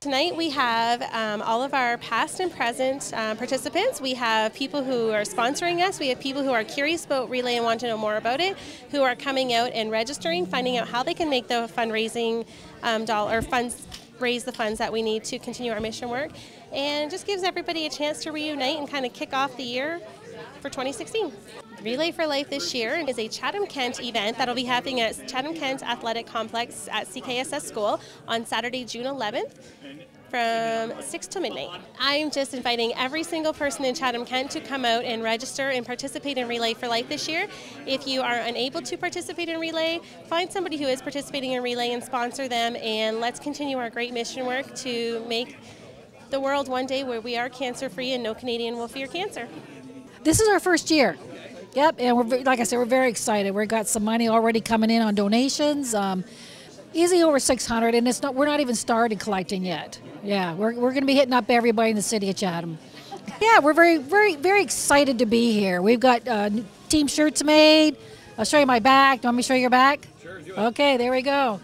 tonight we have um, all of our past and present uh, participants. We have people who are sponsoring us. We have people who are curious about Relay and want to know more about it, who are coming out and registering, finding out how they can make the fundraising um, dollar or funds raise the funds that we need to continue our mission work, and just gives everybody a chance to reunite and kind of kick off the year for 2016. Relay for Life this year is a Chatham Kent event that'll be happening at Chatham Kent Athletic Complex at CKSS School on Saturday, June 11th from 6 to midnight. I'm just inviting every single person in Chatham Kent to come out and register and participate in Relay for Life this year. If you are unable to participate in Relay, find somebody who is participating in Relay and sponsor them and let's continue our great mission work to make the world one day where we are cancer free and no Canadian will fear cancer. This is our first year. Yep, and we're like I said, we're very excited. We've got some money already coming in on donations. Um, easy over 600, and it's not. We're not even started collecting yet. Yeah, we're, we're going to be hitting up everybody in the city of Chatham. Yeah, we're very, very, very excited to be here. We've got uh, team shirts made. I'll show you my back. Do you want me to show you your back? Sure, Okay, there we go.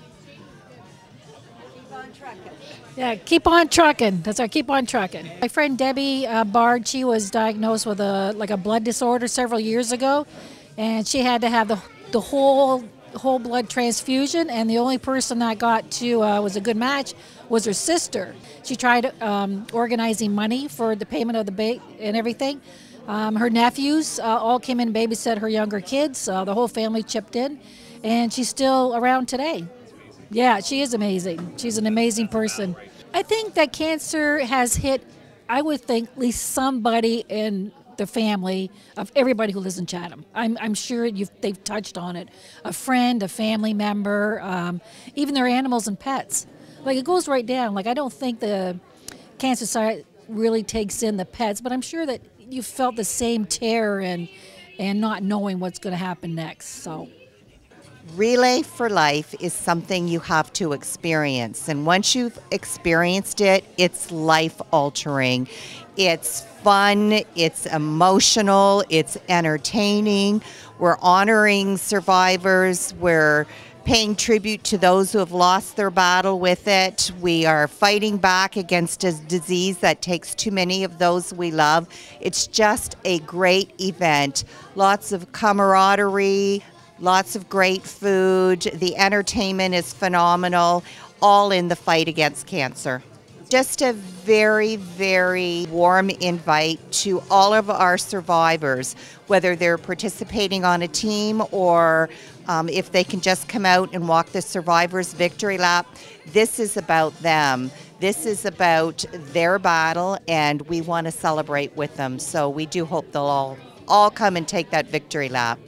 Yeah, keep on trucking. That's our keep on trucking. My friend Debbie uh, Bard, she was diagnosed with a like a blood disorder several years ago, and she had to have the the whole whole blood transfusion. And the only person that got to uh, was a good match was her sister. She tried um, organizing money for the payment of the ba- and everything. Um, her nephews uh, all came in and babysat her younger kids. Uh, the whole family chipped in, and she's still around today. Yeah, she is amazing. She's an amazing person. I think that cancer has hit, I would think, at least somebody in the family of everybody who lives in Chatham. I'm, I'm sure they've touched on it. A friend, a family member, um, even their animals and pets. Like it goes right down. Like I don't think the cancer side really takes in the pets, but I'm sure that you felt the same terror and and not knowing what's going to happen next. So. Relay for Life is something you have to experience. And once you've experienced it, it's life altering. It's fun, it's emotional, it's entertaining. We're honoring survivors. We're paying tribute to those who have lost their battle with it. We are fighting back against a disease that takes too many of those we love. It's just a great event. Lots of camaraderie, Lots of great food. The entertainment is phenomenal, all in the fight against cancer. Just a very, very warm invite to all of our survivors, whether they're participating on a team or um, if they can just come out and walk the Survivors Victory Lap. This is about them. This is about their battle, and we want to celebrate with them. So we do hope they'll all, all come and take that victory lap.